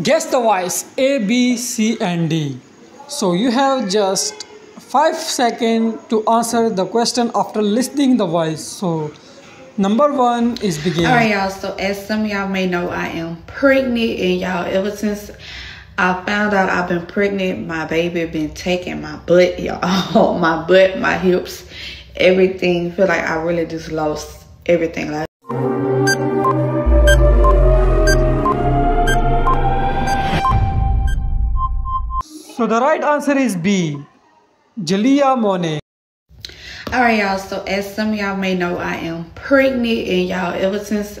Guess the voice A, B, C, and D. So you have just 5 seconds to answer the question after listening the voice. So number 1 is begin. All right, y'all. So as some of y'all may know, I am pregnant, and y'all, ever since I found out I've been pregnant, my baby been taking my butt, y'all. my butt, my hips, everything. Feel like I really just lost everything. Like So the right answer is B. Jaliyah Monet. Alright, y'all. So as some of y'all may know, I am pregnant, and y'all, ever since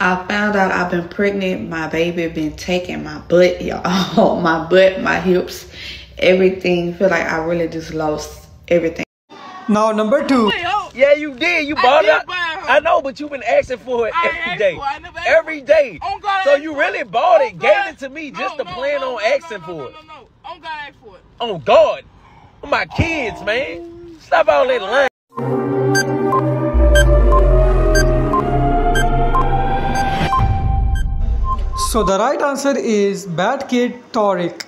I found out I've been pregnant, my baby been taking my butt, y'all. my butt, my hips, everything. Feel like I really just lost everything. Now number 2. Yeah, you did. You bought it. I know, but you've been asking for it every day. Every day. So you really bought it, gave it to me just to plan on asking for it. No, no, on God ask. On my kids, man. Stop all that lying. So the right answer is Bad Kid Torick.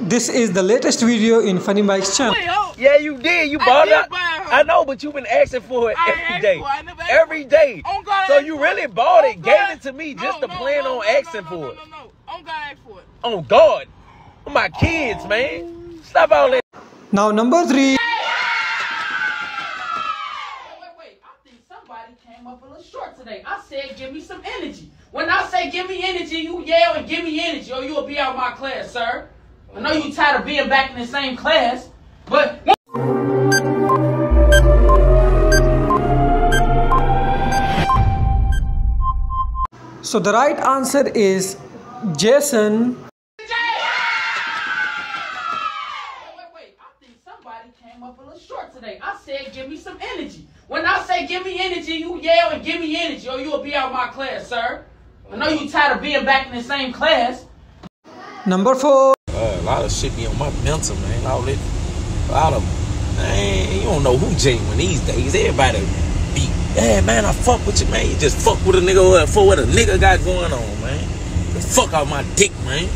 This is the latest video in Funny Mike's channel. Oh. Yeah, you did. You bought it. I know, but you've been asking for it I every asked day. for it. I never asked Every for it. day. On God So you really bought it, gave it to me No, just to no, plan no, on asking for it. No, no, no. On God ask for it. On God. My kids, man. Stop all that. Now number 3. Wait, wait, wait. I think somebody came up a little short today. I said, give me some energy. When I say give me energy, you yell and give me energy, or you'll be out of my class, sir. I know you tired of being back in the same class, but So the right answer is Jason. Up a little short today. I said, give me some energy. When I say give me energy, you yell and give me energy, or you'll be out of my class, sir. I know you tired of being back in the same class. Number 4. Uh, a lot of shit be on my mental, man. All that, a lot of, man, you don't know who genuine these days. Everybody be, yeah, man, I fuck with you, man. You just fuck with a nigga for what a nigga got going on, man. Just fuck out my dick, man.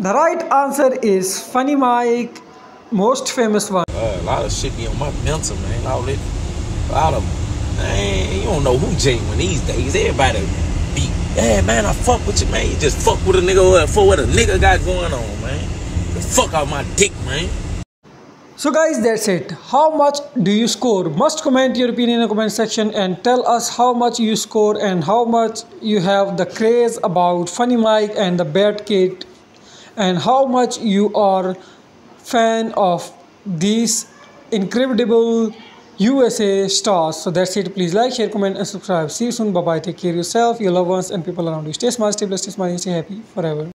The right answer is Funny Mike, most famous one. Uh, a lot of shit be on my mental, man. All that, a lot of, man, you don't know who genuine these days. Everybody be, yeah, man, I fuck with you, man. You just fuck with a nigga for what a nigga got going on, man. Just fuck out my dick, man. So guys, that's it. How much do you score? Must comment your opinion in the comment section and tell us how much you score and how much you have the craze about Funny Mike and the Bad Kid and how much you are fan of these incredible USA stars. So that's it. Please like, share, comment and subscribe. See you soon. Bye bye. Take care of yourself, your loved ones and people around you. Stay smart, stay blessed, stay smart, stay happy forever.